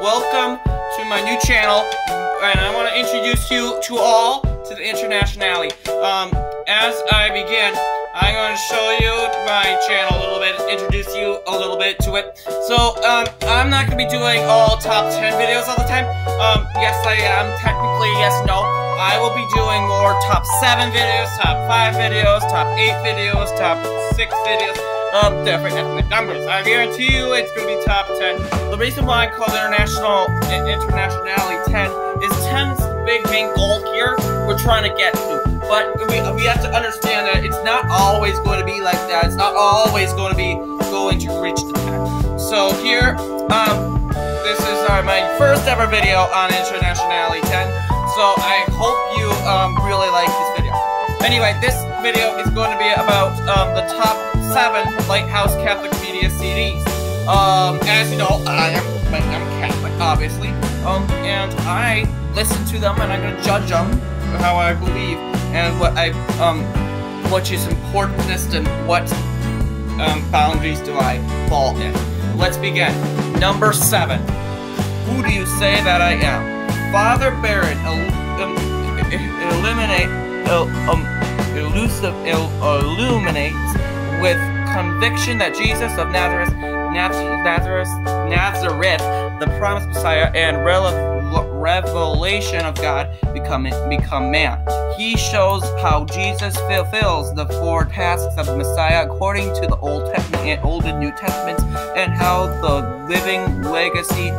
welcome to my new channel, and I want to introduce you to all to the internationality. Um, as I begin, I'm going to show you my channel a little bit, introduce you a little bit to it. So, um, I'm not going to be doing all top 10 videos all the time. Um, yes, I am technically, yes, no. I will be doing more top 7 videos, top 5 videos, top 8 videos, top 6 videos um, different ethnic numbers. I guarantee you it's going to be top 10. The reason why I call international internationality 10 is 10's the big main goal here we're trying to get to. But we, we have to understand that it's not always going to be like that. It's not always going to be going to reach the 10. So here, um, this is our, my first ever video on internationality 10. So I hope you um, really like this video. Anyway, this video is going to be about um, the top seven Lighthouse Catholic Media CDs. Um, as you know, I am I'm Catholic, obviously. Um, and I listen to them, and I'm gonna judge them how I believe and what I um what is importantest and what um, boundaries do I fall in. Let's begin. Number seven. Who do you say that I am? Father Barron el- eliminate el- um, elusive il- illuminates with conviction that Jesus of Nazareth, Nazareth, Nazareth, the promised Messiah, and revelation of God become become man. He shows how Jesus fulfills the four tasks of Messiah according to the Old Testament, Old and New Testaments, and how the living legacy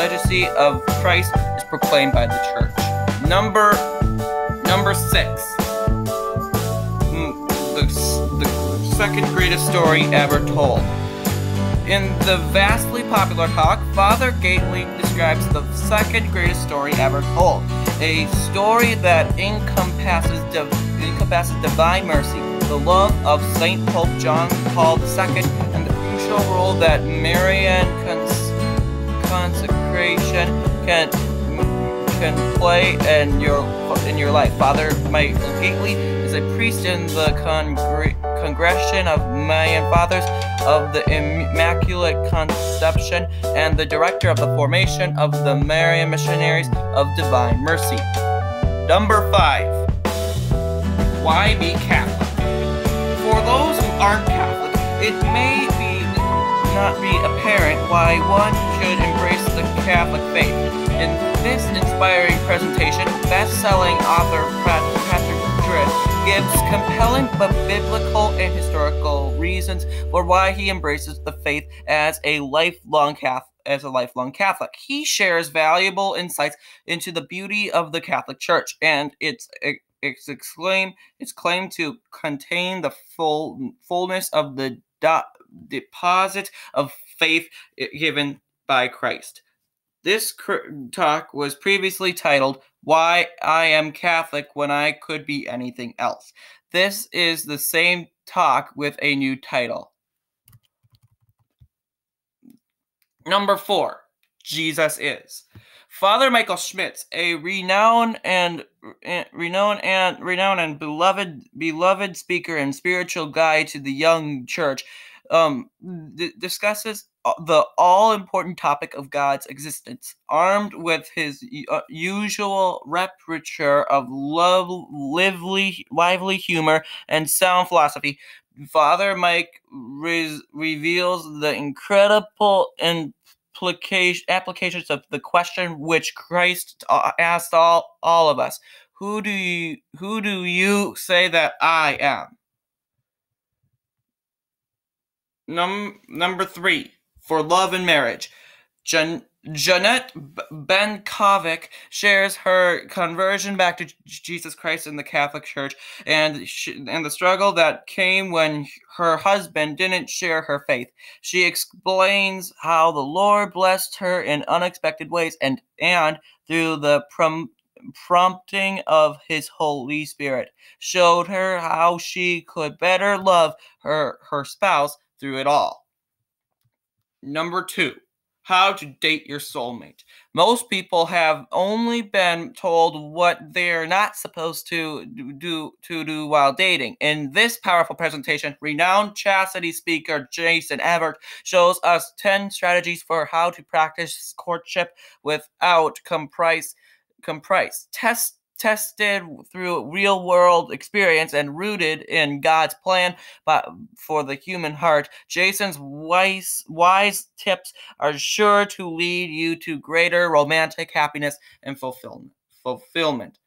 legacy of Christ is proclaimed by the church. Number number six. Hmm, the second greatest story ever told. In the vastly popular talk, Father Gaitley describes the second greatest story ever told. A story that encompasses, div- encompasses divine mercy, the love of St. Pope John Paul II, and the crucial role that Marian cons- consecration can can play in your in your life. Father Mike Gaitley is a priest in the congre- Congregation of Marian Fathers of the Immaculate Conception and the director of the formation of the Marian Missionaries of Divine Mercy. Number five. Why be Catholic? For those who aren't Catholic, it may be not be apparent why one should embrace inspiring presentation, best-selling author Patrick Madrid gives compelling but biblical and historical reasons for why he embraces the faith as a lifelong Catholic as a lifelong Catholic. He shares valuable insights into the beauty of the Catholic Church and its its claim its claim to contain the full fullness of the do, deposit of faith eh, given by Christ. This talk was previously titled Why I Am Catholic When I Could Be Anything Else. This is the same talk with a new title. Number four, Jesus is. Father Michael Schmitz, a renowned and uh, renowned and renowned and beloved beloved speaker and spiritual guide to the young church, um, d- discusses the all important topic of God's existence, armed with his uh, usual repertoire of love, lively, lively humor and sound philosophy. Father Mike re- reveals the incredible implication applications of the question which Christ uh, asked all all of us: Who do you who do you say that I am? Num- number three for love and marriage. Jan- Jeanette Benkovic shares her conversion back to Jesus Christ in the Catholic Church and and the struggle that came when her husband didn't share her faith. She explains how the Lord blessed her in unexpected ways and and through the prom- prompting of his Holy Spirit showed her how she could better love her her spouse through it all. Number two, how to date your soulmate. Most people have only been told what they're not supposed to do to do while dating. In this powerful presentation, renowned chastity speaker Jason Evert shows us 10 strategies for how to practice courtship without comprise comprise. Test tested through real world experience and rooted in God's plan but for the human heart. Jason's wise, wise tips are sure to lead you to greater romantic happiness and fulfillment. Fulfillment.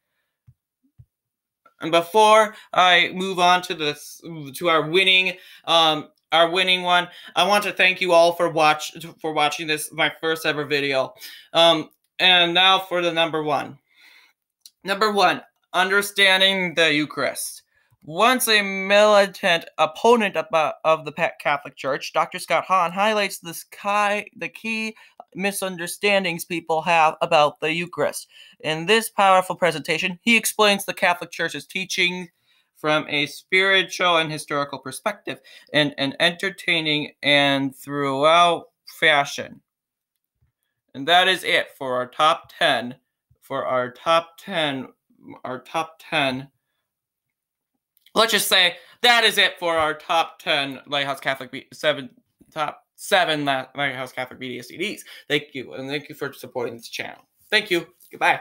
And before I move on to this to our winning um our winning one, I want to thank you all for watch for watching this my first ever video. Um and now for the number 1. Number one, understanding the Eucharist. Once a militant opponent of, the Catholic Church, Dr. Scott Hahn highlights this the key misunderstandings people have about the Eucharist. In this powerful presentation, he explains the Catholic Church's teaching from a spiritual and historical perspective in an entertaining and throughout fashion. And that is it for our top 10 for our top 10 our top 10 let's just say that is it for our top 10 lighthouse catholic B- 7 top 7 lighthouse catholic media cds thank you and thank you for supporting this channel. Thank you. Goodbye